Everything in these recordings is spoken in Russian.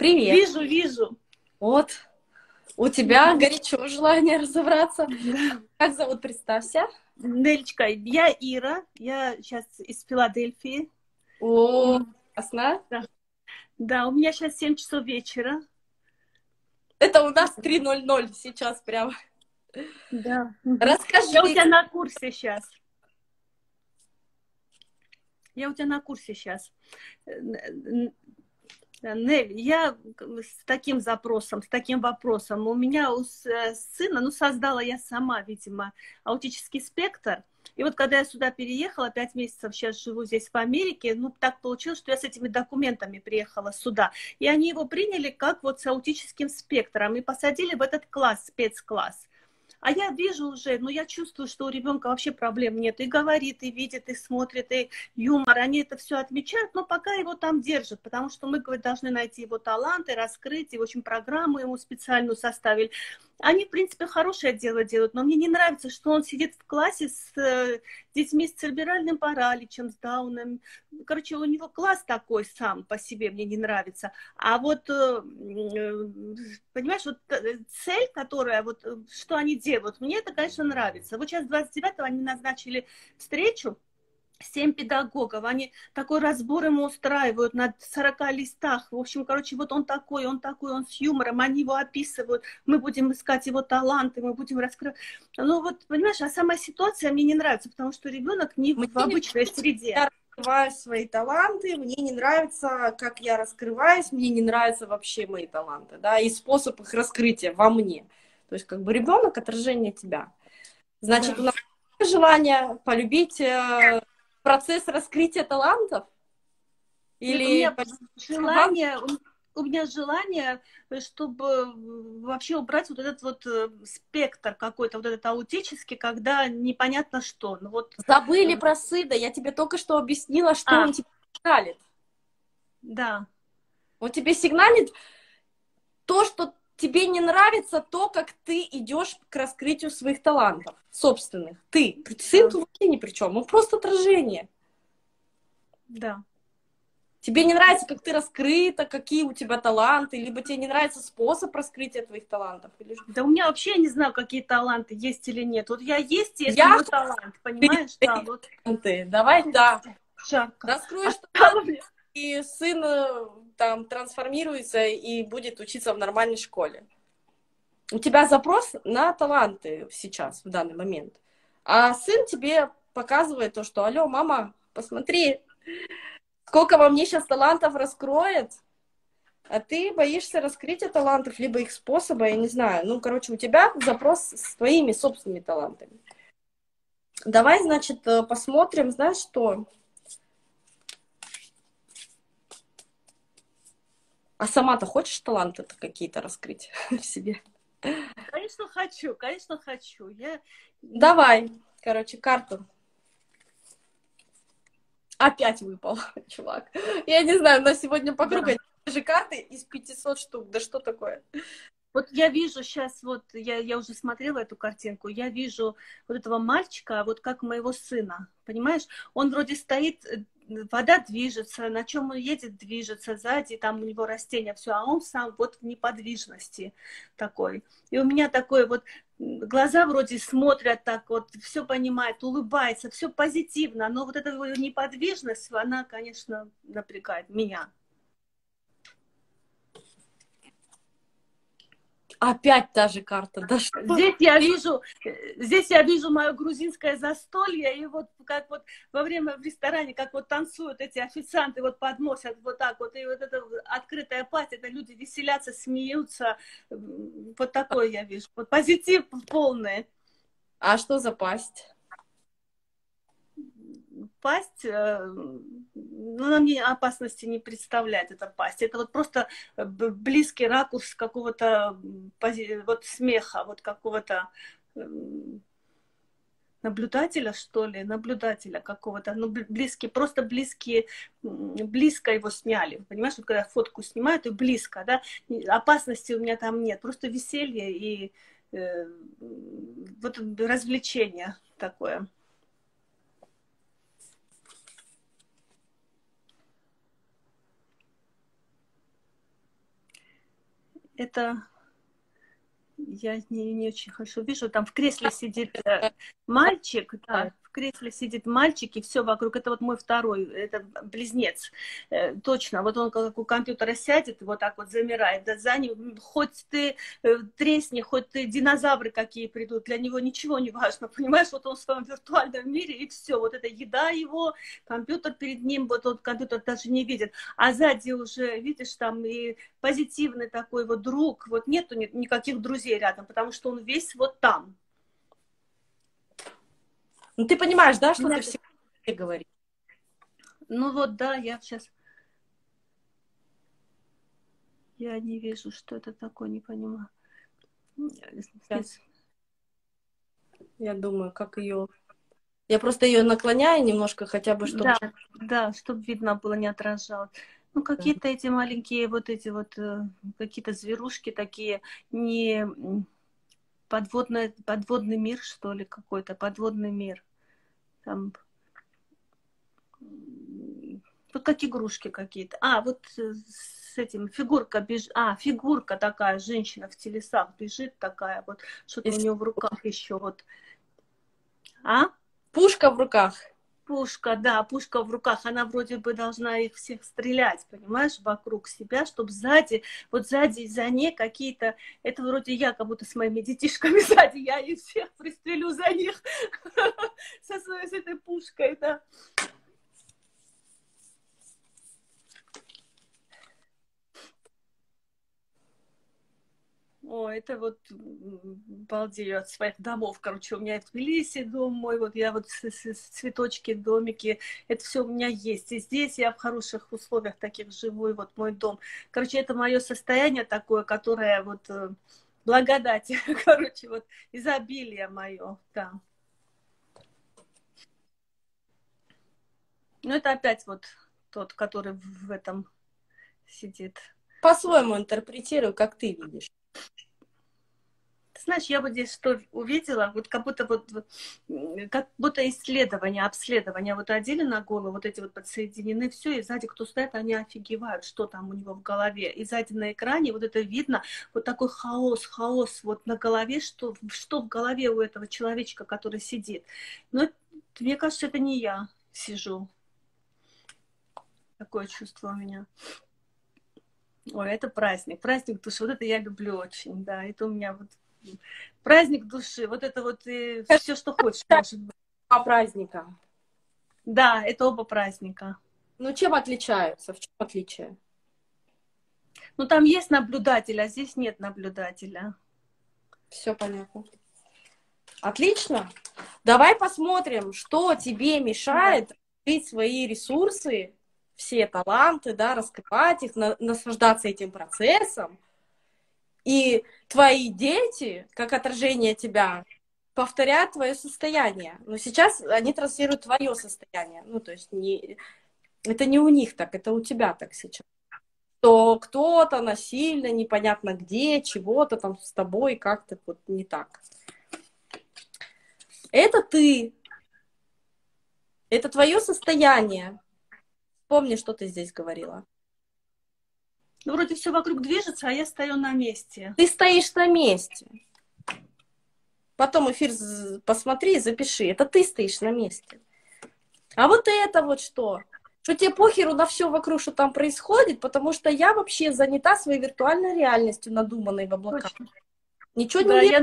Привет. Вижу, вижу. Вот. У тебя горячо желание разобраться. Как зовут, представься. Нелечка, я Ира, я сейчас из Филадельфии. О, классно. Да. да, у меня сейчас 7 часов вечера. Это у нас 3.00 сейчас прям. Да. Расскажи. Я у тебя на курсе сейчас. Я у тебя на курсе сейчас. Нель, я с таким запросом, с таким вопросом. У меня у э, сына, ну, создала я сама, видимо, аутический спектр. И вот когда я сюда переехала, пять месяцев сейчас живу здесь в Америке, ну, так получилось, что я с этими документами приехала сюда. И они его приняли как вот с аутическим спектром и посадили в этот класс, спецкласс. А я вижу уже, ну я чувствую, что у ребенка вообще проблем нет. И говорит, и видит, и смотрит, и юмор. Они это все отмечают, но пока его там держат, потому что мы, говорит, должны найти его таланты, раскрыть, и, общем, программу ему специальную составили. Они, в принципе, хорошее дело делают, но мне не нравится, что он сидит в классе с э, детьми с церебральным параличем, с Дауном. Короче, у него класс такой сам по себе мне не нравится. А вот, э, понимаешь, вот э, цель, которая, вот что они делают, мне это, конечно, нравится. Вот сейчас 29-го они назначили встречу, семь педагогов, они такой разбор ему устраивают на 40 листах. В общем, короче, вот он такой, он такой, он с юмором, они его описывают, мы будем искать его таланты, мы будем раскрывать. Ну вот, понимаешь, а сама ситуация мне не нравится, потому что ребенок не мне в обычной не среде. Я раскрываю свои таланты, мне не нравится, как я раскрываюсь, мне не нравятся вообще мои таланты, да, и способ их раскрытия во мне. То есть, как бы ребенок отражение тебя. Значит, да. у нас желание полюбить э, процесс раскрытия талантов? Или у меня желание, у меня желание, чтобы вообще убрать вот этот вот э, спектр какой-то, вот этот аутический, когда непонятно что. Ну, вот... Забыли про сыда, я тебе только что объяснила, что а. он тебе сигналит. Да. Он тебе сигналит то, что тебе не нравится то, как ты идешь к раскрытию своих талантов собственных. Ты. Сын да. тут вообще ни при чем. Он просто отражение. Да. Тебе не нравится, как ты раскрыта, какие у тебя таланты, либо тебе не нравится способ раскрытия твоих талантов. Или... Да у меня вообще не знаю, какие таланты есть или нет. Вот я есть, если я талант, понимаешь? Да, вот. Ты, давай, да. Жарко. Раскроешь а талант, и сын э, там трансформируется и будет учиться в нормальной школе. У тебя запрос на таланты сейчас, в данный момент. А сын тебе показывает то, что, алло, мама, посмотри, сколько во мне сейчас талантов раскроет, а ты боишься раскрытия талантов, либо их способа, я не знаю. Ну, короче, у тебя запрос с твоими собственными талантами. Давай, значит, э, посмотрим, знаешь что? А сама-то хочешь таланты-то какие-то раскрыть в себе? Конечно, хочу, конечно, хочу. Я... Давай, короче, карту. Опять выпал, чувак. Я не знаю, но сегодня покруга да. же карты из 500 штук. Да что такое? Вот я вижу сейчас, вот я, я уже смотрела эту картинку, я вижу вот этого мальчика, вот как моего сына, понимаешь? Он вроде стоит э, вода движется, на чем он едет, движется, сзади там у него растения, все, а он сам вот в неподвижности такой. И у меня такой вот глаза вроде смотрят так вот, все понимает, улыбается, все позитивно, но вот эта неподвижность, она, конечно, напрягает меня. Опять та же карта. Да что? Здесь я вижу, здесь я вижу мое грузинское застолье, и вот как вот во время в ресторане, как вот танцуют эти официанты, вот подносят вот так вот, и вот это открытая пасть, это люди веселятся, смеются, вот такое я вижу. Вот позитив полный. А что за пасть? Пасть, э, ну, она мне опасности не представляет, эта пасть. Это вот просто э, близкий ракурс какого-то вот смеха, вот какого-то наблюдателя, что ли, наблюдателя какого-то, ну, близкий, просто близкие, близко его сняли, понимаешь, вот когда фотку снимают, и близко, да, опасности у меня там нет, просто веселье и э, вот развлечение такое. Это я не, не очень хорошо вижу. Там в кресле сидит э, мальчик, да, в кресле сидит мальчик, и все вокруг. Это вот мой второй, это близнец. Э, точно. Вот он как у компьютера сядет, вот так вот замирает. Да, за ним, хоть ты э, тресни, хоть ты динозавры какие придут, для него ничего не важно. Понимаешь, вот он в своем виртуальном мире, и все. Вот это еда его, компьютер перед ним, вот он компьютер даже не видит. А сзади уже, видишь, там и позитивный такой вот друг. Вот нету никаких друзей рядом, потому что он весь вот там. Ну, ты понимаешь, да, что Нет. ты все говоришь? Ну вот, да, я сейчас... Я не вижу, что это такое, не понимаю. Сейчас. Я думаю, как ее... Я просто ее наклоняю немножко, хотя бы, чтобы... Да, да, чтобы видно было, не отражалось. Ну, какие-то эти маленькие вот эти вот, э, какие-то зверушки такие, не подводный, подводный мир, что ли, какой-то, подводный мир там вот как игрушки какие-то. А, вот с этим фигурка бежит. А, фигурка такая, женщина в телесах бежит такая, вот что-то у нее в руках еще вот. А? Пушка в руках. Пушка, да, пушка в руках, она вроде бы должна их всех стрелять, понимаешь, вокруг себя, чтобы сзади, вот сзади за ней какие-то, это вроде я как будто с моими детишками сзади, я их всех пристрелю за них со своей, с этой пушкой, да. О, это вот балдею от своих домов. Короче, у меня в Тбилиси дом мой, вот я вот с, цветочки, домики, это все у меня есть. И здесь я в хороших условиях таких живу, и вот мой дом. Короче, это мое состояние такое, которое вот э, благодать, короче, вот изобилие мое, да. Ну, это опять вот тот, который в этом сидит. По-своему интерпретирую, как ты видишь. Ты знаешь, я вот здесь что увидела, вот как будто вот, как будто исследование, обследование, вот одели на голову, вот эти вот подсоединены, все, и сзади кто стоит, они офигевают, что там у него в голове. И сзади на экране вот это видно, вот такой хаос, хаос вот на голове, что, что в голове у этого человечка, который сидит. Но мне кажется, это не я сижу. Такое чувство у меня. Ой, это праздник, праздник души. Вот это я люблю очень, да. Это у меня вот праздник души. Вот это вот и все, что хочешь, может быть. А праздника? Да, это оба праздника. Ну, чем отличаются? В чем отличие? Ну, там есть наблюдатель, а здесь нет наблюдателя. Все понятно. Отлично. Давай посмотрим, что тебе мешает открыть свои ресурсы все таланты, да, раскрывать их, на, наслаждаться этим процессом. И твои дети, как отражение тебя, повторяют твое состояние. Но сейчас они транслируют твое состояние. Ну, то есть не, это не у них так, это у тебя так сейчас. То кто-то насильно, непонятно где, чего-то там с тобой как-то вот не так. Это ты. Это твое состояние. Помни, что ты здесь говорила. Ну, вроде все вокруг движется, а я стою на месте. Ты стоишь на месте. Потом эфир посмотри и запиши. Это ты стоишь на месте. А вот это вот что? Что тебе похеру на все вокруг, что там происходит, потому что я вообще занята своей виртуальной реальностью, надуманной в облаках. Точно. Ничего да, не я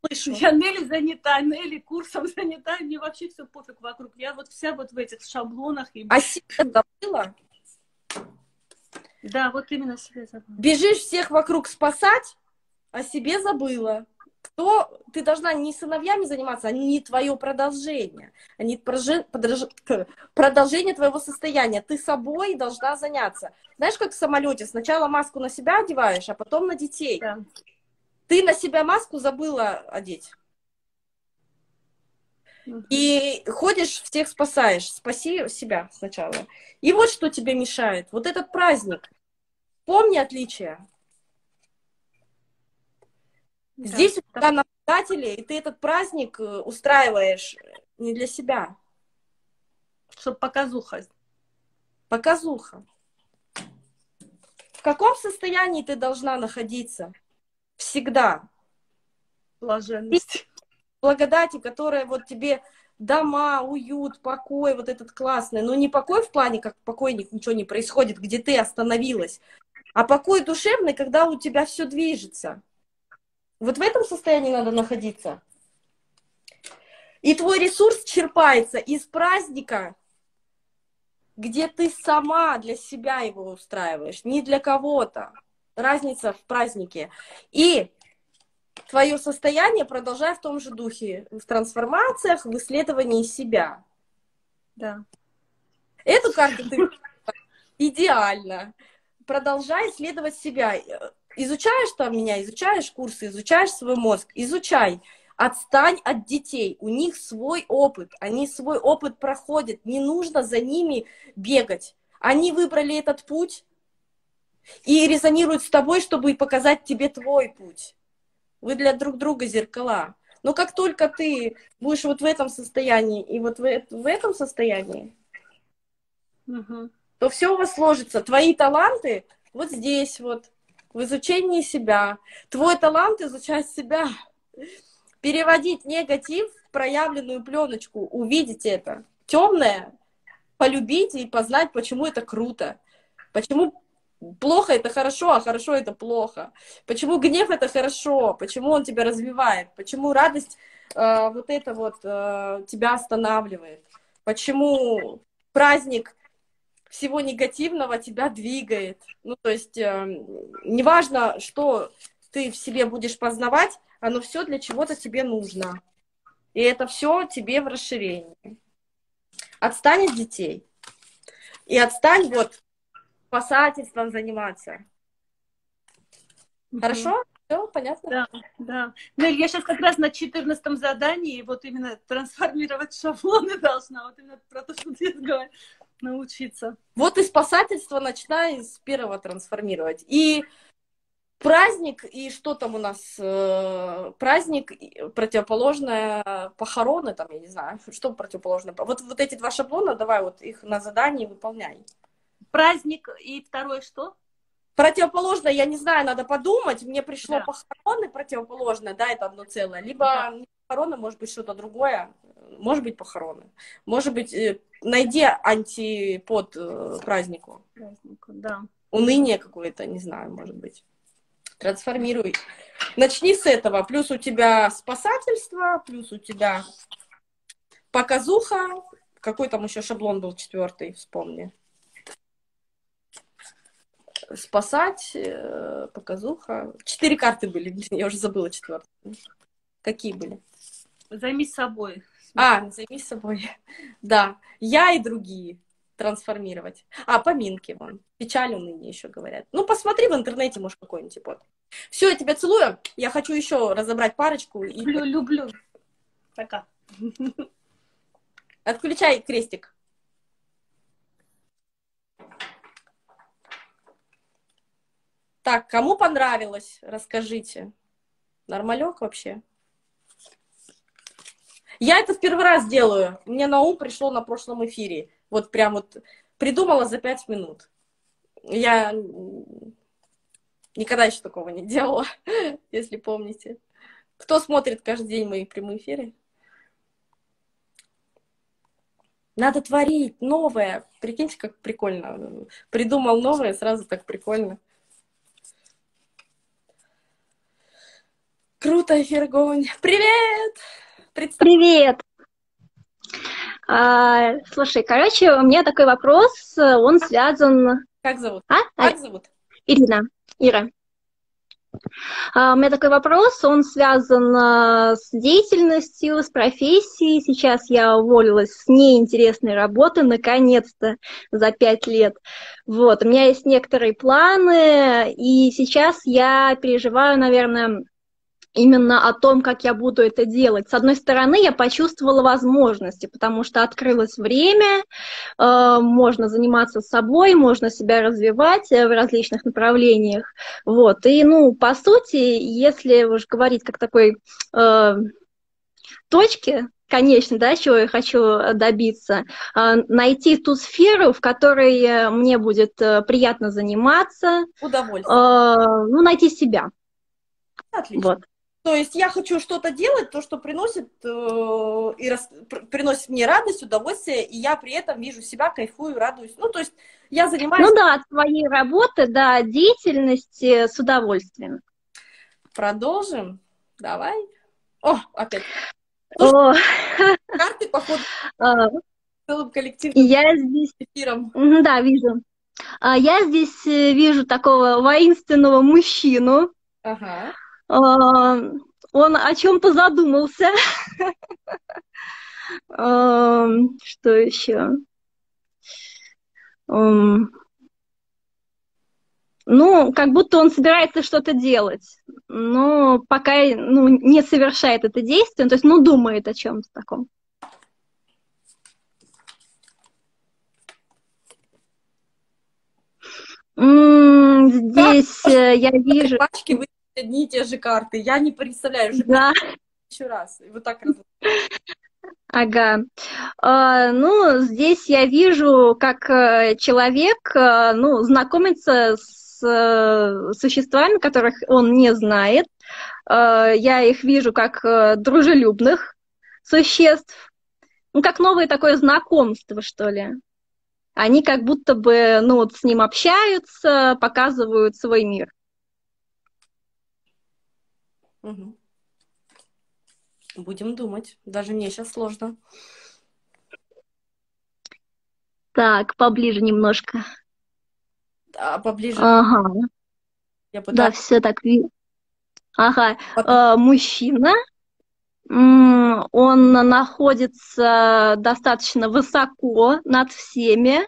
слышу. Я Нелли занята, Нелли курсом занята, мне вообще все пофиг вокруг. Я вот вся вот в этих шаблонах. И... А себе забыла? Да, вот именно себе забыла. Бежишь всех вокруг спасать, а себе забыла. Кто ты должна не сыновьями заниматься, они не твое продолжение, они продолжение твоего состояния. Ты собой должна заняться. Знаешь, как в самолете, сначала маску на себя одеваешь, а потом на детей. Да. Ты на себя маску забыла одеть. И ходишь, всех спасаешь. Спаси себя сначала. И вот что тебе мешает. Вот этот праздник. Помни отличия. Да, Здесь у тебя наблюдатели, и ты этот праздник э, устраиваешь не для себя. Чтобы показуха. Показуха. каком состоянии ты должна находиться? Всегда. Блаженность. Благодати, которая вот тебе дома, уют, покой, вот этот классный. Но не покой в плане, как покойник, ничего не происходит, где ты остановилась, а покой душевный, когда у тебя все движется. Вот в этом состоянии надо находиться. И твой ресурс черпается из праздника, где ты сама для себя его устраиваешь, не для кого-то. Разница в празднике. И твое состояние продолжай в том же духе, в трансформациях, в исследовании себя. Да. Эту карту ты идеально. Продолжай исследовать себя. Изучаешь там меня, изучаешь курсы, изучаешь свой мозг, изучай. Отстань от детей, у них свой опыт, они свой опыт проходят, не нужно за ними бегать. Они выбрали этот путь и резонируют с тобой, чтобы показать тебе твой путь. Вы для друг друга зеркала. Но как только ты будешь вот в этом состоянии и вот в, в этом состоянии, угу. то все у вас сложится. Твои таланты вот здесь вот, в изучении себя. Твой талант изучать себя переводить негатив в проявленную пленочку, увидеть это. Темное, полюбить и познать, почему это круто. Почему плохо это хорошо, а хорошо это плохо. Почему гнев это хорошо, почему он тебя развивает, почему радость э, вот это вот э, тебя останавливает, почему праздник всего негативного тебя двигает. Ну, то есть, э, неважно, что ты в себе будешь познавать, оно все для чего-то тебе нужно. И это все тебе в расширении. Отстань от детей. И отстань вот спасательством заниматься. Угу. Хорошо? Все понятно? Да, да. Ну, я сейчас как раз на 14 задании вот именно трансформировать шаблоны должна, вот именно про то, что ты говоришь, научиться. Вот и спасательство начинай с первого трансформировать. И праздник и что там у нас э, праздник противоположное похороны там я не знаю что противоположное вот вот эти два шаблона давай вот их на задании выполняй праздник и второе что противоположное я не знаю надо подумать мне пришло да. похороны противоположное да это одно целое либо да. похороны может быть что-то другое может быть похороны может быть э, найди антипод э, празднику празднику да уныние какое-то не знаю может быть трансформируй. Начни с этого. Плюс у тебя спасательство, плюс у тебя показуха. Какой там еще шаблон был четвертый, вспомни. Спасать, э, показуха. Четыре карты были, я уже забыла четвертую. Какие были? Займись собой. А, займись собой. Да, я и другие трансформировать. А, поминки вон. Печаль, уныние еще говорят. Ну, посмотри в интернете, может, какой-нибудь вот. Все, я тебя целую. Я хочу еще разобрать парочку. И... Люблю, люблю. Пока. Отключай крестик. Так, кому понравилось, расскажите. Нормалек вообще? Я это в первый раз делаю. Мне на ум пришло на прошлом эфире. Вот прям вот придумала за пять минут. Я никогда еще такого не делала, если помните. Кто смотрит каждый день мои прямые эфиры? Надо творить новое. Прикиньте, как прикольно. Придумал новое, сразу так прикольно. Круто, Фергонь. Привет! Представь... Привет! А, слушай, короче, у меня такой вопрос, он связан... Как зовут? А? Как зовут? Ирина. Ира. А, у меня такой вопрос, он связан а, с деятельностью, с профессией. Сейчас я уволилась с неинтересной работы, наконец-то, за пять лет. Вот, у меня есть некоторые планы, и сейчас я переживаю, наверное, именно о том, как я буду это делать. С одной стороны, я почувствовала возможности, потому что открылось время, э, можно заниматься собой, можно себя развивать э, в различных направлениях. Вот. И, ну, по сути, если уж говорить как такой э, точке, конечно, да, чего я хочу добиться, а, найти ту сферу, в которой э, мне будет э, приятно заниматься. Удовольствие. А, ну, найти себя. Отлично. Вот. То есть я хочу что-то делать, то, что приносит, э, и рас, приносит мне радость, удовольствие, и я при этом вижу себя, кайфую, радуюсь. Ну, то есть я занимаюсь... Ну да, от своей работы, да, деятельности с удовольствием. Продолжим. Давай. О, опять. О. Карты, походу, а. целым коллективным я здесь... эфиром. Да, вижу. А я здесь э, вижу такого воинственного мужчину. Ага. А, он о чем-то задумался. Что еще? Ну, как будто он собирается что-то делать, но пока ну, не совершает это действие, то есть, ну, думает о чем-то таком. Здесь э, я вижу... Пачки вы одни и те же карты. Я не представляю. Уже да. Еще раз. И вот так Ага. А, ну, здесь я вижу, как э, человек, э, ну, знакомится с э, существами, которых он не знает. Я их вижу как дружелюбных существ. Ну, как новое такое знакомство, что ли. Они как будто бы, ну, вот с ним общаются, показывают свой мир. Угу. Будем думать. Даже мне сейчас сложно. Так, поближе немножко. Да, поближе. Ага. Я Да, все так. Ага. Потом... Э, мужчина. Он находится достаточно высоко над всеми.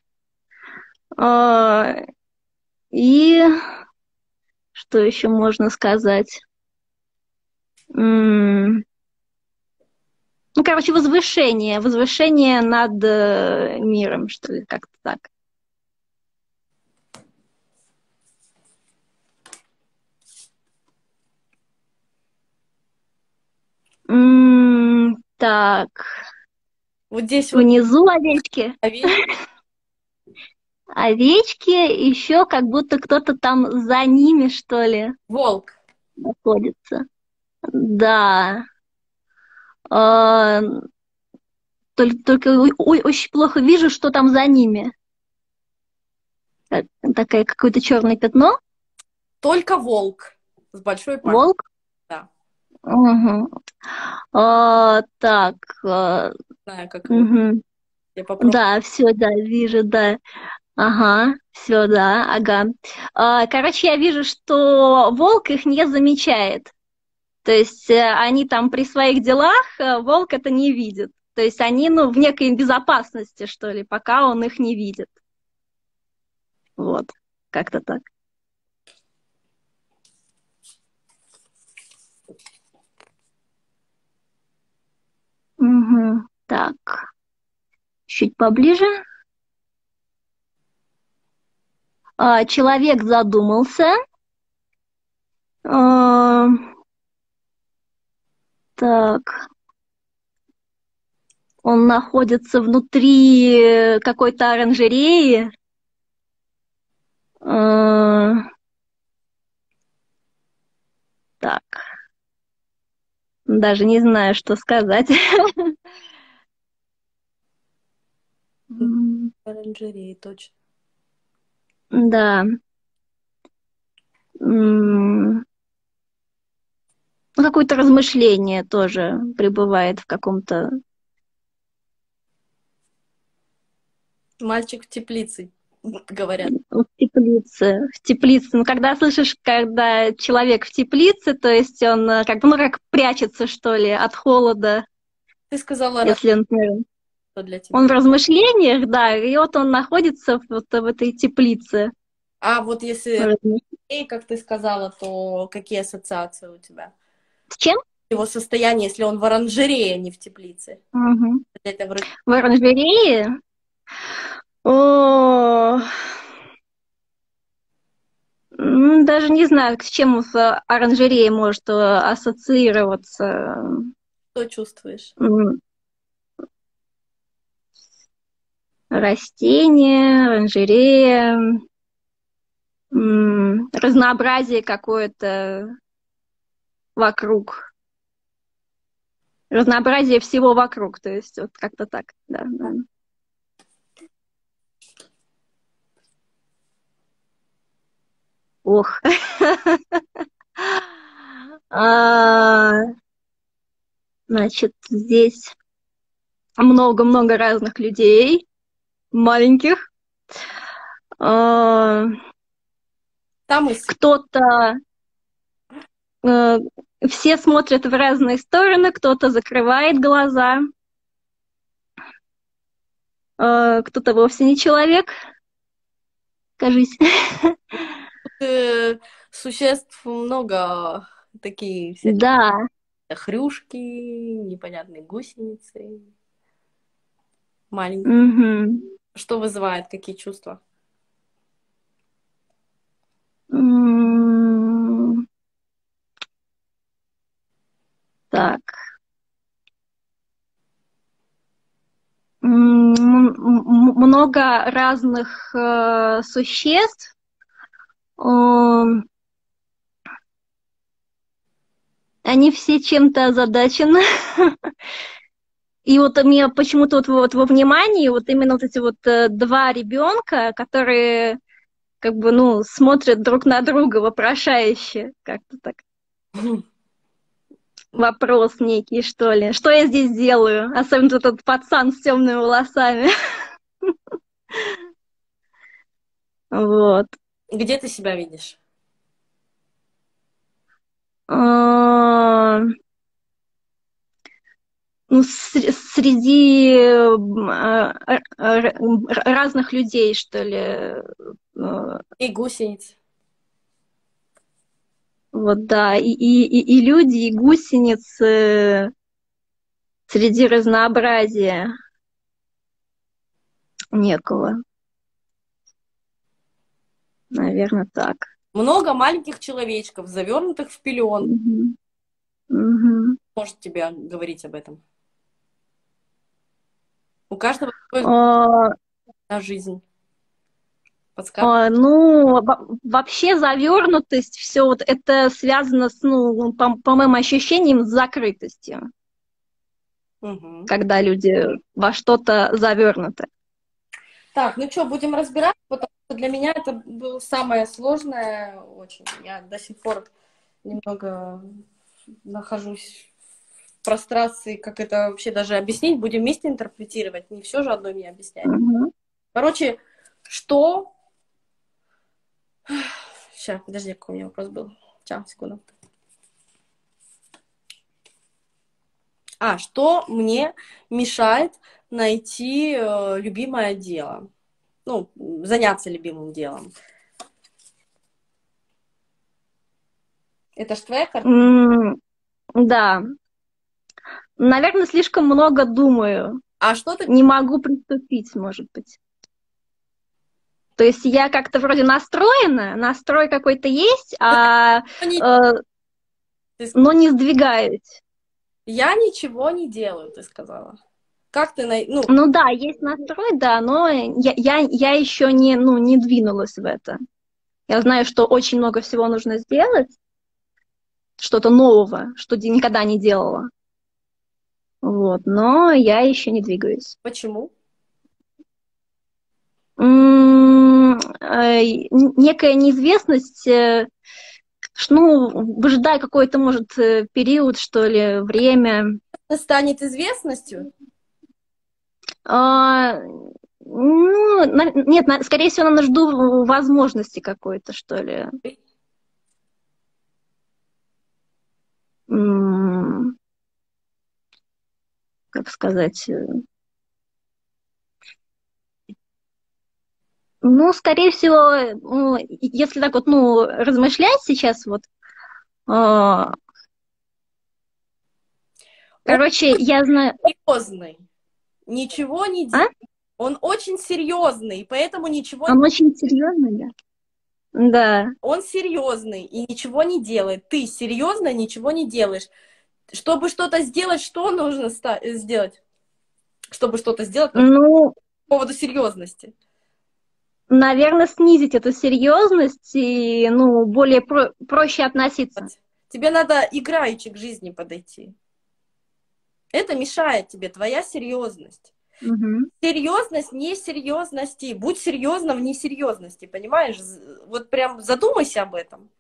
Э, и что еще можно сказать? Ну, короче, возвышение, возвышение над э, миром, что ли, как-то так. так. Вот здесь внизу вот... овечки. Овечки. Овечки, еще как будто кто-то там за ними, что ли. Волк. Находится. Да. А, только, только ой, очень плохо вижу, что там за ними. Так, такое какое-то черное пятно. Только волк с большой пальцем. Волк? Да. Угу. А, так. А... Знаю, как угу. Я попробую. Да, все, да, вижу, да. Ага, все, да, ага. А, короче, я вижу, что волк их не замечает. То есть э, они там при своих делах, э, волк это не видит. То есть они, ну, в некой безопасности, что ли, пока он их не видит. Вот, как-то так. Угу, так, чуть поближе. А, человек задумался. А, так. Он находится внутри какой-то оранжереи. Э, так. Даже не знаю, что сказать. Оранжереи, точно. Да ну, какое-то размышление тоже пребывает в каком-то... Мальчик в теплице, говорят. В теплице, в теплице. Ну, когда слышишь, когда человек в теплице, то есть он э, как бы, ну, как прячется, что ли, от холода. Ты сказала, если он, для тебя? Он в размышлениях, да, и вот он находится вот в этой теплице. А вот если, как ты сказала, то какие ассоциации у тебя? С чем? Его состояние, если он в оранжерее, а не в теплице. Угу. Это вроде... В оранжерее? О, даже не знаю, с чем с оранжерее может э, ассоциироваться. Что чувствуешь? Растения, оранжерея, разнообразие какое-то вокруг. Разнообразие всего вокруг, то есть вот как-то так, да. да. Ох. А, значит, здесь много-много разных людей, маленьких. А, Там кто-то э, все смотрят в разные стороны, кто-то закрывает глаза, э, кто-то вовсе не человек. Кажись. Э, существ много такие всякие. Да. Хрюшки, непонятные гусеницы. Маленькие. Угу. Что вызывает, какие чувства? Так. Много разных э, существ. Э, они все чем-то озадачены. И вот у меня почему-то вот, вот во внимании вот именно вот эти вот э, два ребенка, которые как бы, ну, смотрят друг на друга вопрошающе, как-то так. Вопрос некий, что ли. Что я здесь делаю? Особенно этот пацан с темными волосами. Вот. Где ты себя видишь? А, ну, среди а, разных людей, что ли. И гусениц. Вот, да, и, и, и, и люди, и гусеницы среди разнообразия некого. Наверное, так. Много маленьких человечков, завернутых в пелен. Угу. Угу. Может тебе говорить об этом? У каждого свой а... на жизнь. А, ну, вообще завернутость, все вот это связано с, ну, по, по моим ощущениям, с закрытостью. Угу. Когда люди во что-то завернуты. Так, ну что, будем разбирать, потому что для меня это было самое сложное очень. Я до сих пор немного нахожусь в прострации, как это вообще даже объяснить. Будем вместе интерпретировать, не все же одно мне объяснять. Угу. Короче, что... Сейчас, подожди, какой у меня вопрос был. Сейчас, секунду. А, что мне мешает найти э, любимое дело? Ну, заняться любимым делом. Это ж твоя карта? Mm, да. Наверное, слишком много думаю. А что ты... Не могу приступить, может быть. То есть я как-то вроде настроена, настрой какой-то есть, а... Э, но не сдвигаюсь. Я ничего не делаю, ты сказала. Как ты... Ну, ну да, есть настрой, да, но я, я, я еще не, ну, не двинулась в это. Я знаю, что очень много всего нужно сделать, что-то нового, что никогда не делала. Вот, но я еще не двигаюсь. Почему? Э, некая неизвестность э, ну, выжидая какой-то, может, э, период, что ли, время. Это станет известностью? А, ну, на, нет, на, скорее всего, на жду возможности какой-то, что ли. М как сказать? Ну, скорее всего, ну, если так вот, ну, размышлять сейчас вот, э, короче, Он я знаю... Серьезный. Ничего не а? делает. Он очень серьезный, поэтому ничего Он очень серьезный, да? Да. Он серьезный и ничего не делает. Ты серьезно ничего не делаешь. Чтобы что-то сделать, что нужно сделать? Чтобы что-то сделать? Ну, по поводу серьезности? Наверное, снизить эту серьезность и, ну, более про проще относиться. Тебе надо играючи к жизни подойти. Это мешает тебе, твоя серьезность. Угу. Серьезность несерьезности. Будь серьезна в несерьезности, понимаешь? Вот прям задумайся об этом.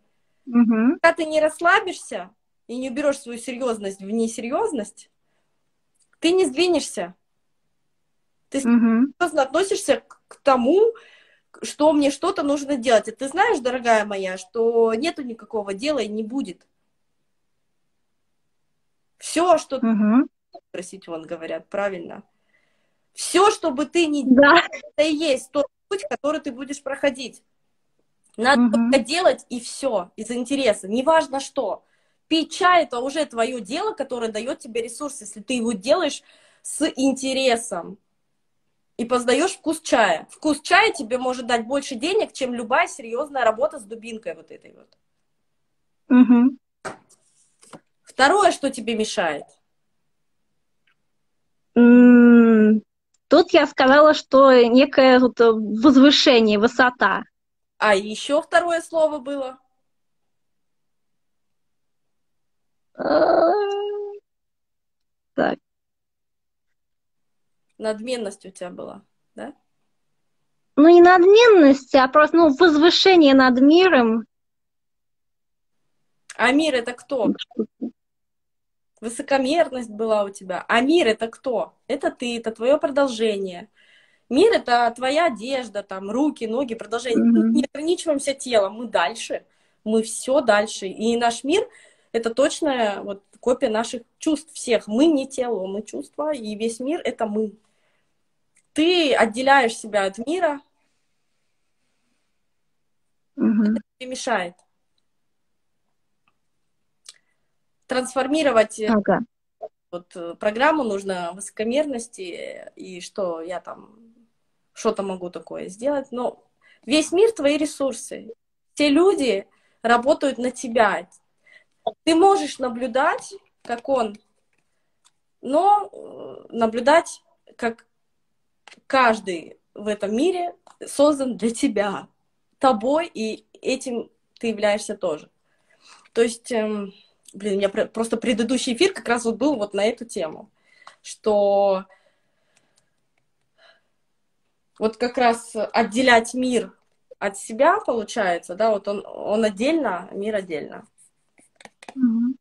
Угу. Когда ты не расслабишься и не уберешь свою серьезность в несерьезность, ты не сдвинешься. Ты угу. серьезно относишься к тому, что мне что-то нужно делать. И ты знаешь, дорогая моя, что нету никакого дела и не будет. Все, что угу. просить, вон говорят, правильно. Все, что бы ты ни да. делал, это и есть тот путь, который ты будешь проходить. Надо угу. только делать и все, из интереса. Неважно что. Пить чай это уже твое дело, которое дает тебе ресурс, если ты его делаешь с интересом и познаешь вкус чая. Вкус чая тебе может дать больше денег, чем любая серьезная работа с дубинкой вот этой вот. Угу. Второе, что тебе мешает? Тут я сказала, что некое вот возвышение, высота. А еще второе слово было? Так. Надменность у тебя была, да? Ну, не надменность, а просто, ну, возвышение над миром. А мир это кто? Высокомерность была у тебя. А мир это кто? Это ты, это твое продолжение. Мир это твоя одежда, там, руки, ноги, продолжение. Mm-hmm. Мы не ограничиваемся телом, мы дальше. Мы все дальше. И наш мир это точная вот копия наших чувств всех. Мы не тело, мы чувства, и весь мир это мы. Ты отделяешь себя от мира, mm-hmm. это тебе мешает. Трансформировать ага. вот программу нужно высокомерности и что я там что-то могу такое сделать. Но весь мир твои ресурсы. Те люди работают на тебя. Ты можешь наблюдать, как он, но наблюдать, как каждый в этом мире создан для тебя, тобой, и этим ты являешься тоже. То есть, эм, блин, у меня просто предыдущий эфир как раз вот был вот на эту тему, что вот как раз отделять мир от себя получается, да, вот он, он отдельно, мир отдельно. Mm-hmm.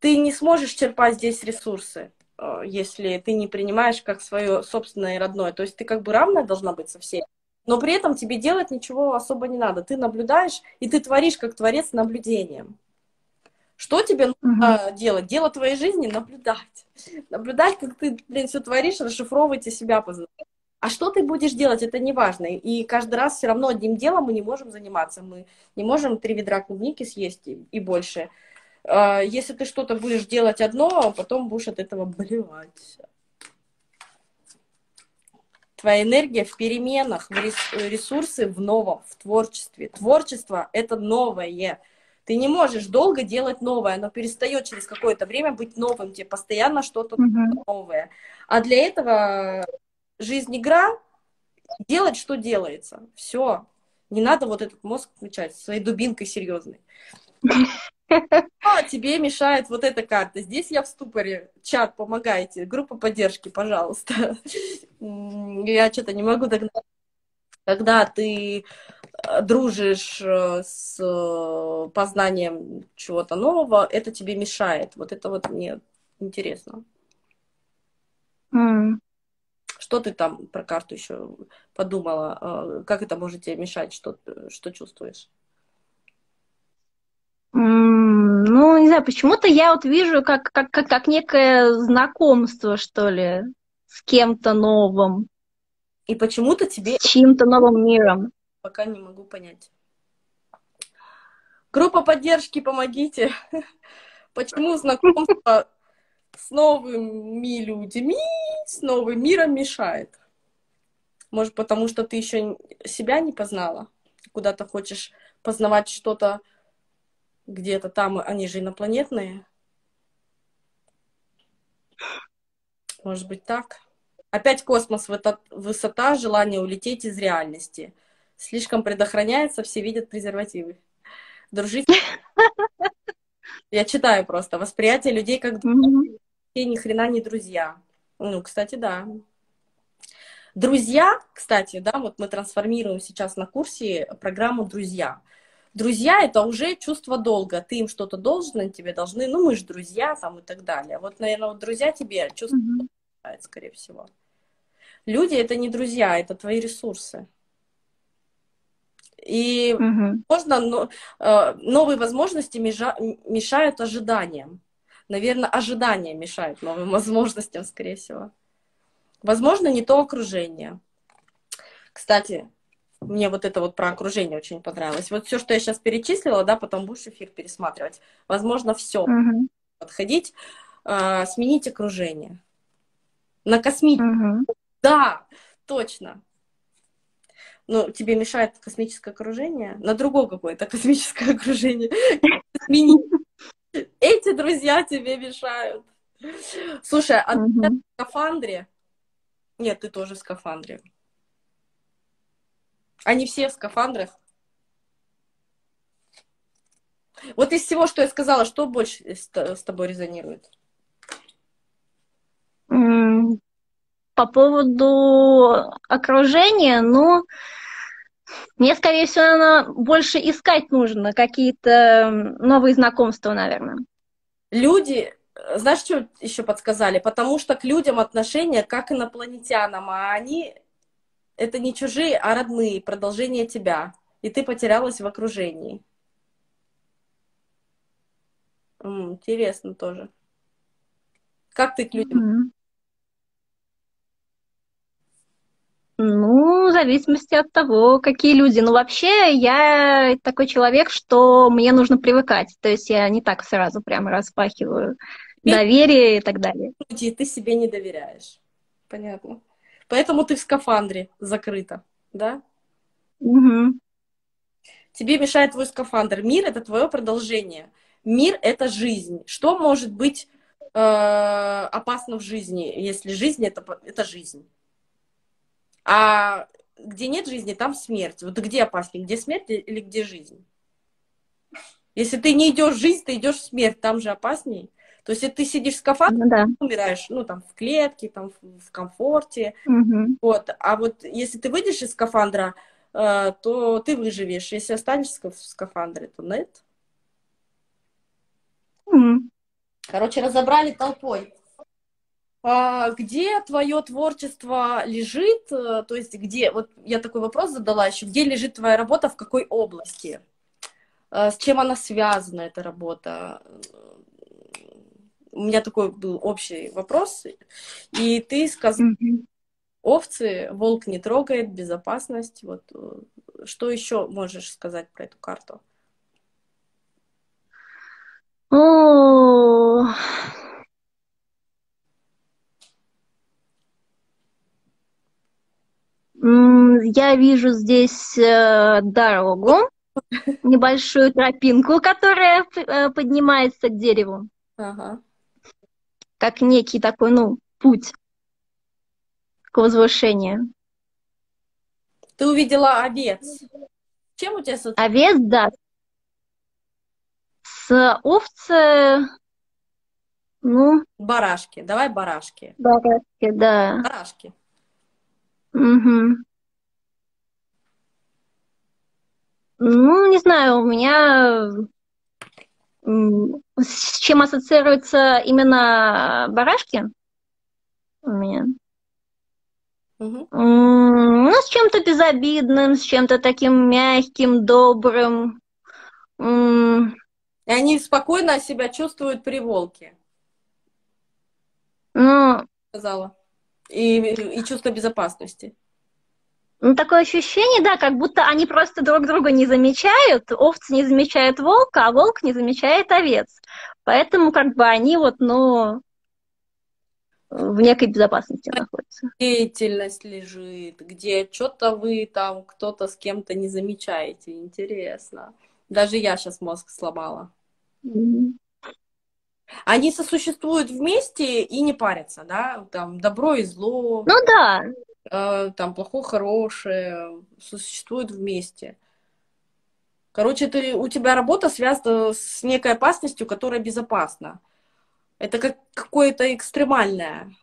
Ты не сможешь черпать здесь ресурсы, если ты не принимаешь как свое собственное и родное. То есть ты как бы равная должна быть со всеми. Но при этом тебе делать ничего особо не надо. Ты наблюдаешь, и ты творишь как творец наблюдением. Что тебе нужно uh-huh. делать? Дело твоей жизни — наблюдать. Наблюдать, как ты, блин, все творишь, расшифровывать и себя познать. А что ты будешь делать, это не важно. И каждый раз все равно одним делом мы не можем заниматься. Мы не можем три ведра клубники съесть и, и больше. Если ты что-то будешь делать одно, потом будешь от этого болевать. Твоя энергия в переменах, в ресурсы в новом, в творчестве. Творчество — это новое. Ты не можешь долго делать новое, оно перестает через какое-то время быть новым, тебе постоянно что-то uh-huh. новое. А для этого жизнь игра, делать, что делается. Все. Не надо вот этот мозг включать своей дубинкой серьезной. А, тебе мешает вот эта карта. Здесь я в ступоре. Чат, помогайте. Группа поддержки, пожалуйста. Я что-то не могу догнать. Когда ты дружишь с познанием чего-то нового, это тебе мешает. Вот это вот мне интересно. Mm. Что ты там про карту еще подумала? Как это может тебе мешать? Что, что чувствуешь? Ну, не знаю, почему-то я вот вижу как, как, как, как некое знакомство, что ли, с кем-то новым. И почему-то тебе... С чьим-то новым миром. Пока не могу понять. Группа поддержки, помогите. Почему знакомство с новыми людьми, с новым миром мешает? Может, потому что ты еще себя не познала? Куда-то хочешь познавать что-то где-то там, они же инопланетные. Может быть так? Опять космос, высота, желание улететь из реальности. Слишком предохраняется, все видят презервативы. Дружить. Я читаю просто. Восприятие людей как друзей, ни хрена не друзья. Ну, кстати, да. Друзья, кстати, да, вот мы трансформируем сейчас на курсе программу «Друзья». Друзья — это уже чувство долга. Ты им что-то должен, они тебе должны, ну, мы же друзья там и так далее. Вот, наверное, вот друзья тебе чувство mm-hmm. скорее всего. Люди — это не друзья, это твои ресурсы. И, mm-hmm. можно, но, э, новые возможности меша, мешают ожиданиям. Наверное, ожидания мешают новым возможностям, скорее всего. Возможно, не то окружение. Кстати, мне вот это вот про окружение очень понравилось. Вот все, что я сейчас перечислила, да, потом будешь эфир пересматривать. Возможно, все угу. подходить, э, сменить окружение. На космическое. Угу. Да, точно. Ну, тебе мешает космическое окружение? На другое какое-то космическое окружение. Сменить. Эти друзья тебе мешают. Слушай, а ты в скафандре? Нет, ты тоже в скафандре. Они все в скафандрах. Вот из всего, что я сказала, что больше с, тобой резонирует? По поводу окружения, ну, мне, скорее всего, наверное, больше искать нужно какие-то новые знакомства, наверное. Люди, знаешь, что еще подсказали? Потому что к людям отношения как инопланетянам, а они это не чужие, а родные, продолжение тебя. И ты потерялась в окружении. М, интересно тоже. Как ты к людям? Ну, в зависимости от того, какие люди. Ну, вообще, я такой человек, что мне нужно привыкать. То есть я не так сразу прямо распахиваю доверие и так далее. Люди, ты себе не доверяешь. Понятно. Поэтому ты в скафандре закрыта, да? Угу. Тебе мешает твой скафандр. Мир — это твое продолжение. Мир — это жизнь. Что может быть э, опасно в жизни, если жизнь это, — это жизнь? А где нет жизни, там смерть. Вот где опаснее, где смерть или где жизнь? Если ты не идешь в жизнь, ты идешь в смерть, там же опаснее. То есть, если ты сидишь в скафандре, ну, да. умираешь, ну, там, в клетке, там, в комфорте. Угу. Вот. А вот если ты выйдешь из скафандра, э, то ты выживешь. Если останешься в скафандре, то нет. Угу. Короче, разобрали толпой. А, где твое творчество лежит? Э, то есть, где, вот я такой вопрос задала еще, где лежит твоя работа, в какой области? Э, с чем она связана, эта работа? У меня такой был общий вопрос, и ты сказал, mm-hmm. овцы, волк не трогает, безопасность. Вот э, что еще можешь сказать про эту карту? О, я вижу здесь э, дорогу, небольшую тропинку, которая э, поднимается к дереву. Ага как некий такой, ну, путь к возвышению. Ты увидела овец. Чем у тебя ассоциация? Овец, да. С овцы, ну... Барашки. Давай барашки. Барашки, да. Барашки. Угу. Ну, не знаю, у меня с чем ассоциируются именно барашки у меня? Угу. Ну, с чем-то безобидным, с чем-то таким мягким, добрым. И они спокойно себя чувствуют при волке. Ну, сказала. И, и чувство безопасности. Ну, такое ощущение, да, как будто они просто друг друга не замечают, овцы не замечают волка, а волк не замечает овец. Поэтому как бы они вот, ну, в некой безопасности находятся. Деятельность лежит, где что-то вы там, кто-то с кем-то не замечаете. Интересно. Даже я сейчас мозг сломала. Mm-hmm. Они сосуществуют вместе и не парятся, да? Там добро и зло. Ну да. Э, там плохое, хорошее. Существуют вместе. Короче, ты, у тебя работа связана с некой опасностью, которая безопасна. Это как какое-то экстремальное.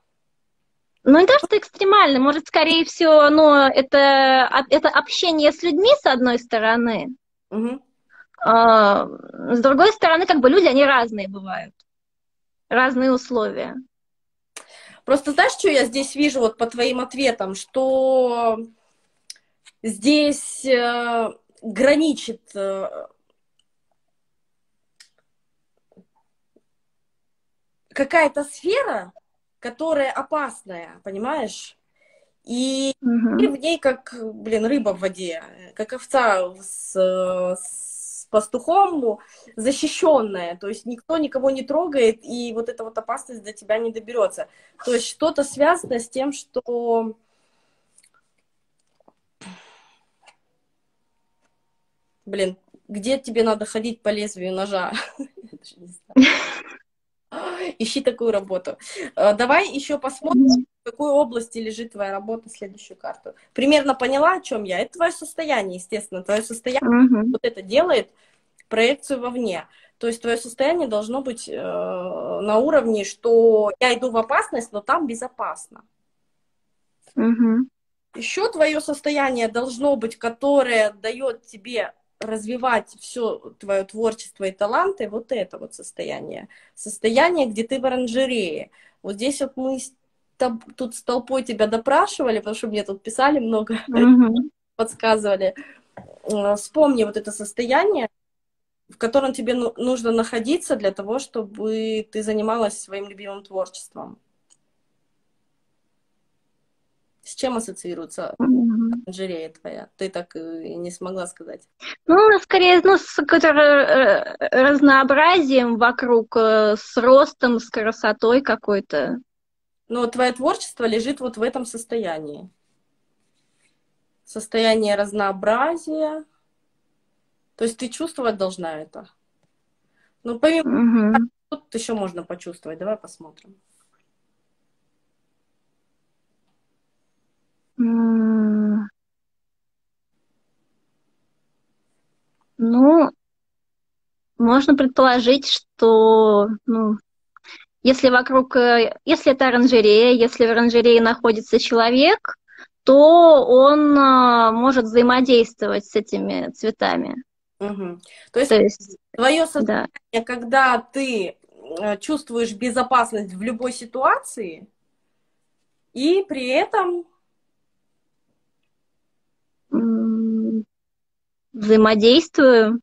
Ну, не то, что экстремально, может, скорее всего, но это, это общение с людьми, с одной стороны. Угу. А, с другой стороны, как бы люди, они разные бывают. Разные условия. Просто знаешь, что я здесь вижу вот по твоим ответам, что здесь э, граничит э, какая-то сфера, которая опасная, понимаешь? И угу. в ней как, блин, рыба в воде, как овца с, с пастухом защищенная, то есть никто никого не трогает, и вот эта вот опасность до тебя не доберется. То есть что-то связано с тем, что Блин, где тебе надо ходить по лезвию ножа? Ищи такую работу. Э, давай еще посмотрим, в какой области лежит твоя работа, следующую карту. Примерно поняла, о чем я. Это твое состояние, естественно. Твое состояние uh-huh. вот это делает проекцию вовне. То есть твое состояние должно быть э, на уровне, что я иду в опасность, но там безопасно. Uh-huh. Еще твое состояние должно быть, которое дает тебе развивать все твое творчество и таланты, вот это вот состояние. Состояние, где ты в оранжерее. Вот здесь вот мы тут с толпой тебя допрашивали, потому что мне тут писали много, mm-hmm. подсказывали. Э, вспомни вот это состояние, в котором тебе ну, нужно находиться для того, чтобы ты занималась своим любимым творчеством. С чем ассоциируется оранжерея твоя? Ты так и не смогла сказать. Ну, скорее, ну, с разнообразием вокруг, э, с ростом, с красотой какой-то. Ну, твое творчество лежит вот в этом состоянии. Состояние разнообразия. То есть ты чувствовать должна это. Ну, помимо... Угу. Тут еще можно почувствовать. Давай посмотрим. Ну, можно предположить, что, ну, если вокруг, э, если это оранжерея, если в оранжерее находится человек, то он а, может взаимодействовать с этими цветами. Угу. То есть, То есть твое состояние, да. когда ты э, чувствуешь безопасность в любой ситуации, и при этом взаимодействую.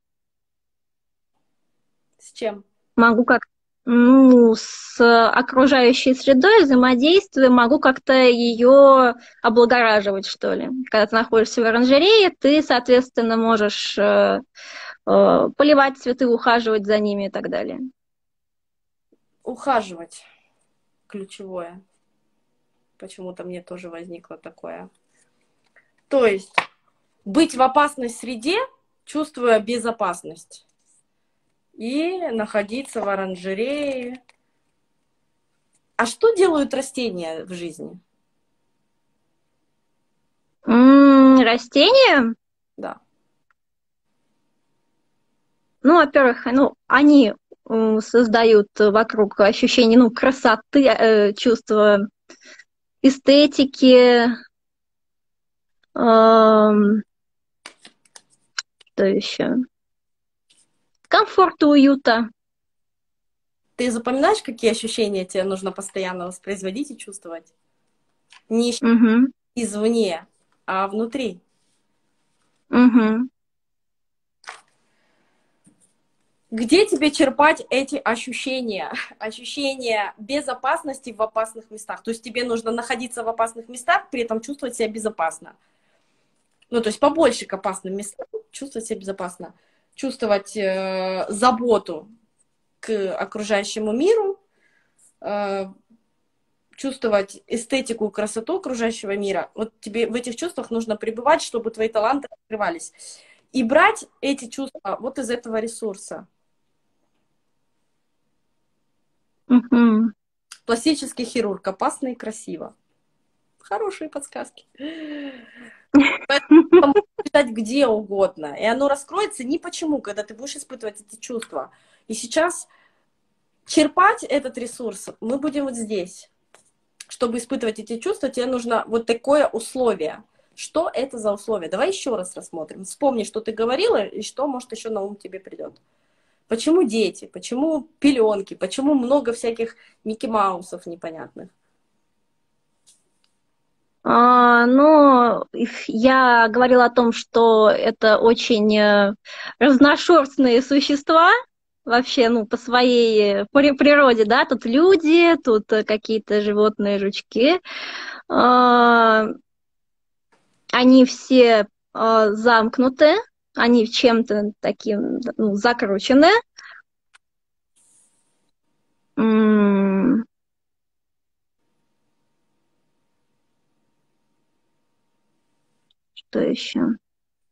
С чем? Могу как ну, с окружающей средой взаимодействую, могу как-то ее облагораживать, что ли. Когда ты находишься в оранжерее, ты, соответственно, можешь э, э, поливать цветы, ухаживать за ними и так далее. Ухаживать ключевое. Почему-то мне тоже возникло такое. То есть быть в опасной среде, чувствуя безопасность. И находиться в оранжерее. А что делают растения в жизни? М-м, растения? Да. Ну, во-первых, ну, они создают вокруг ощущение ну, красоты, э, чувство эстетики, что еще? Комфорт и уюта. Ты запоминаешь, какие ощущения тебе нужно постоянно воспроизводить и чувствовать? Не угу. извне, а внутри. Угу. Где тебе черпать эти ощущения? Ощущения безопасности в опасных местах. То есть тебе нужно находиться в опасных местах, при этом чувствовать себя безопасно ну, то есть побольше к опасным местам, чувствовать себя безопасно, чувствовать э, заботу к окружающему миру, э, чувствовать эстетику, красоту окружающего мира. Вот тебе в этих чувствах нужно пребывать, чтобы твои таланты открывались. И брать эти чувства вот из этого ресурса. Мгм. Пластический хирург. Опасно и красиво. Хорошие подсказки. Поэтому читать где угодно. И оно раскроется ни почему, когда ты будешь испытывать эти чувства. И сейчас черпать этот ресурс мы будем вот здесь. Чтобы испытывать эти чувства, тебе нужно вот такое условие. Что это за условие? Давай еще раз рассмотрим. Вспомни, что ты говорила, и что, может, еще на ум тебе придет. Почему дети? Почему пеленки? Почему много всяких Микки Маусов непонятных? А, ну, я говорила о том, что это очень э, разношерстные существа, вообще, ну, по своей при- природе, да, тут люди, тут э, какие-то животные, жучки. А, Они все э, замкнуты, они чем-то таким, ну, закручены. Что еще?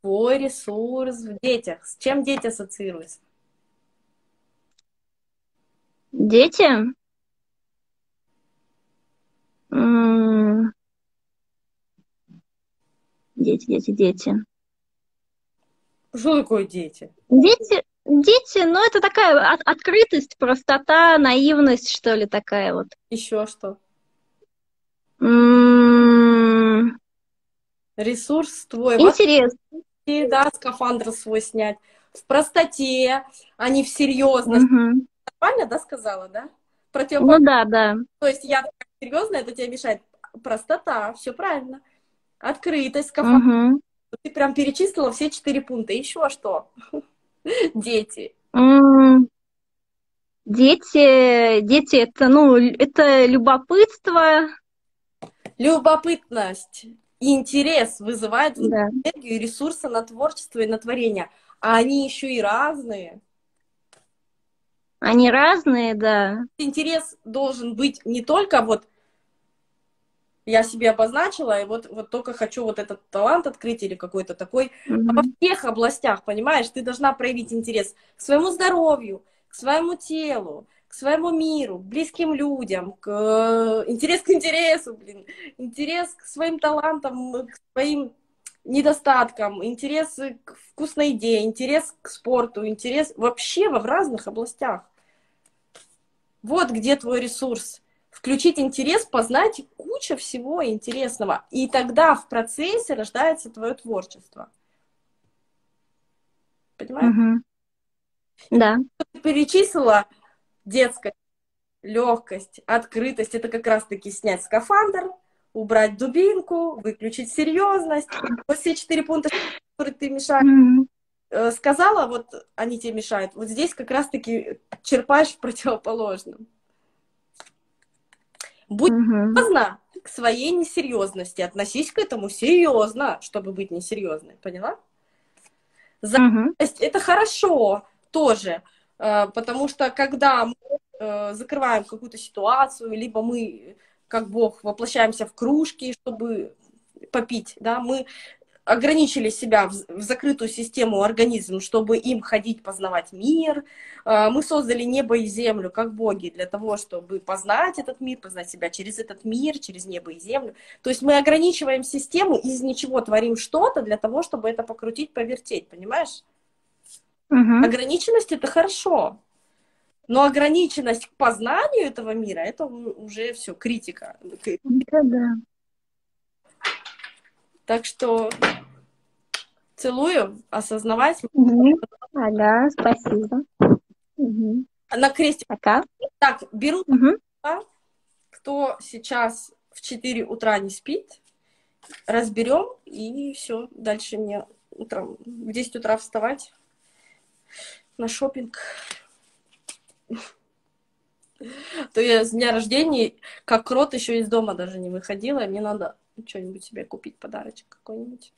Твой ресурс в детях. С чем дети ассоциируются? Дети? Дети, дети, дети. Что такое дети? Дети, дети, ну, это такая от- открытость, простота, наивность, что ли, такая вот. Еще что? М, Ресурс твой. Интерес. И, да, скафандр свой снять. В простоте, а не в серьезности. Мгм. Нормально, да, сказала, да? Ну Противоположно. да, да. То есть я такая серьезная, это тебе мешает. Простота, все правильно. Открытость, скафандр. Мгм. Ты прям перечислила все четыре пункта. Еще что? Дети. Дети, дети, это, ну, это любопытство, Любопытность и интерес вызывают да. энергию и ресурсы на творчество и на творение. А они еще и разные. Они разные, да. Интерес должен быть не только вот я себе обозначила, и вот, вот только хочу вот этот талант открыть или какой-то такой. А Мгм. во всех областях, понимаешь, ты должна проявить интерес к своему здоровью, к своему телу, к своему миру, к близким людям, к... э, интерес к интересу, блин, интерес к своим талантам, к своим недостаткам, интерес к вкусной еде, интерес к спорту, интерес вообще во в разных областях. Вот где твой ресурс. Включить интерес, познать куча всего интересного. И тогда в процессе рождается твое творчество. Понимаешь? Мгм. Да. Перечислила детскость, легкость, открытость. Это как раз-таки снять скафандр, убрать дубинку, выключить серьезность. Вот все четыре пункта, которые ты мешаешь, э, сказала, вот они тебе мешают. Вот здесь как раз-таки черпаешь в противоположном. Будь Мгм. серьезно к своей несерьезности. Относись к этому серьезно, чтобы быть несерьезной. Поняла? Есть это хорошо тоже, потому что когда мы э, закрываем какую-то ситуацию, либо мы, как Бог, воплощаемся в кружки, чтобы попить, да, мы ограничили себя в, в закрытую систему организм, чтобы им ходить, познавать мир. Э, Мы создали небо и землю как боги для того, чтобы познать этот мир, познать себя через этот мир, через небо и землю. То есть мы ограничиваем систему, из ничего творим что-то для того, чтобы это покрутить, повертеть, понимаешь? Мгм. Ограниченность это хорошо. Но ограниченность к познанию этого мира это уже все критика. Это да. Так что целую, осознавать. Мгм. Ага, спасибо. Мгм. На крестик. Пока. Так, беру, Мгм. кто сейчас в 4 утра не спит, разберем и все. Дальше мне утром в 10 утра вставать на шопинг. То я с дня рождения, как крот, еще из дома даже не выходила, и мне надо что-нибудь себе купить, подарочек какой-нибудь.